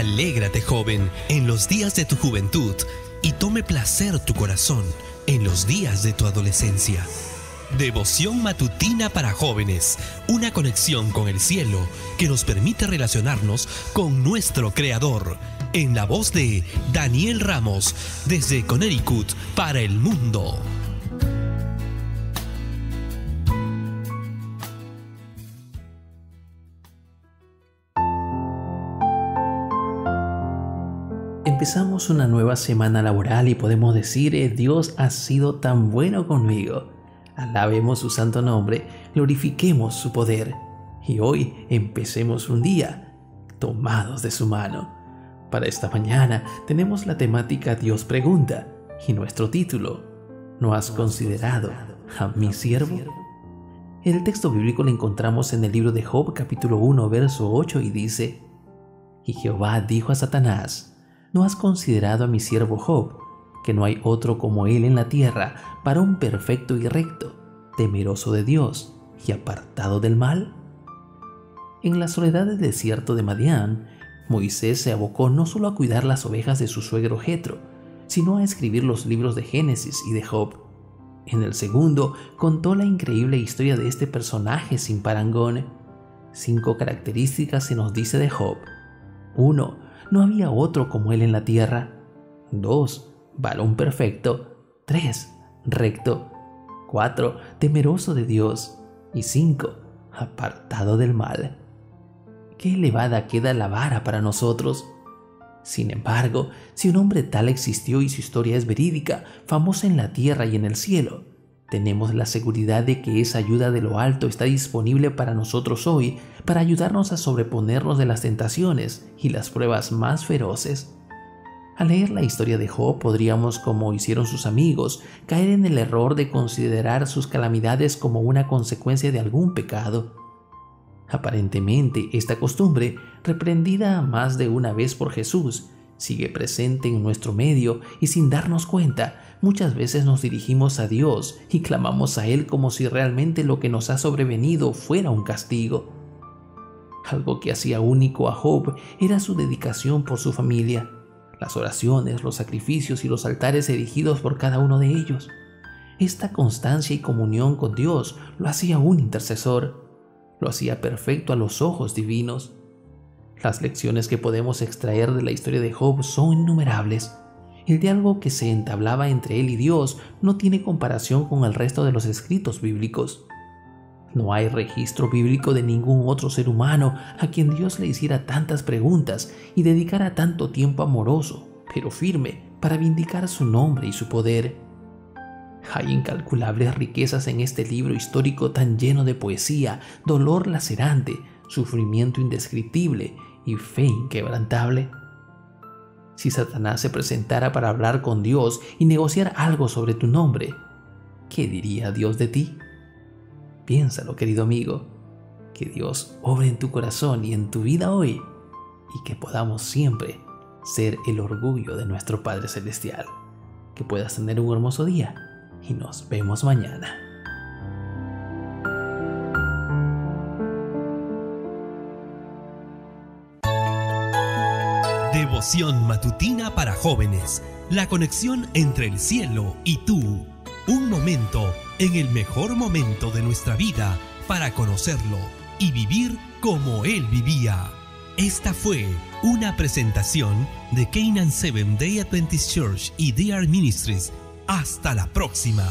Alégrate joven en los días de tu juventud y tome placer tu corazón en los días de tu adolescencia. Devoción matutina para jóvenes, una conexión con el cielo que nos permite relacionarnos con nuestro Creador, en la voz de Daniel Ramos, desde Connecticut para el mundo. Empezamos una nueva semana laboral y podemos decir, eh, Dios ha sido tan bueno conmigo. Alabemos su santo nombre, glorifiquemos su poder y hoy empecemos un día tomados de su mano. Para esta mañana tenemos la temática Dios pregunta y nuestro título, ¿no has considerado a mi siervo? El texto bíblico lo encontramos en el libro de Job capítulo 1 verso 8 y dice, Y Jehová dijo a Satanás, ¿No has considerado a mi siervo Job, que no hay otro como él en la tierra, varón perfecto y recto, temeroso de Dios y apartado del mal? En la soledad del desierto de Madián, Moisés se abocó no solo a cuidar las ovejas de su suegro Jetro, sino a escribir los libros de Génesis y de Job. En el segundo contó la increíble historia de este personaje sin parangón. Cinco características se nos dice de Job. 1 no había otro como él en la tierra. 2. Balón perfecto. 3. Recto. 4. Temeroso de Dios. Y 5. Apartado del mal. Qué elevada queda la vara para nosotros. Sin embargo, si un hombre tal existió y su historia es verídica, famosa en la tierra y en el cielo, tenemos la seguridad de que esa ayuda de lo alto está disponible para nosotros hoy, para ayudarnos a sobreponernos de las tentaciones y las pruebas más feroces. Al leer la historia de Job podríamos, como hicieron sus amigos, caer en el error de considerar sus calamidades como una consecuencia de algún pecado. Aparentemente, esta costumbre, reprendida más de una vez por Jesús, sigue presente en nuestro medio y sin darnos cuenta, muchas veces nos dirigimos a Dios y clamamos a Él como si realmente lo que nos ha sobrevenido fuera un castigo. Algo que hacía único a Job era su dedicación por su familia, las oraciones, los sacrificios y los altares erigidos por cada uno de ellos. Esta constancia y comunión con Dios lo hacía un intercesor, lo hacía perfecto a los ojos divinos. Las lecciones que podemos extraer de la historia de Job son innumerables. El diálogo que se entablaba entre él y Dios no tiene comparación con el resto de los escritos bíblicos. No hay registro bíblico de ningún otro ser humano a quien Dios le hiciera tantas preguntas y dedicara tanto tiempo amoroso, pero firme, para vindicar su nombre y su poder. Hay incalculables riquezas en este libro histórico tan lleno de poesía, dolor lacerante, sufrimiento indescriptible y fe inquebrantable. Si Satanás se presentara para hablar con Dios y negociar algo sobre tu nombre, ¿qué diría Dios de ti? Piénsalo, querido amigo, que Dios obre en tu corazón y en tu vida hoy y que podamos siempre ser el orgullo de nuestro Padre Celestial. Que puedas tener un hermoso día y nos vemos mañana. Devoción matutina para jóvenes. La conexión entre el cielo y tú. Un momento en el mejor momento de nuestra vida para conocerlo y vivir como Él vivía. Esta fue una presentación de Canaan Seven Day Adventist Church y DR Ministries. Hasta la próxima.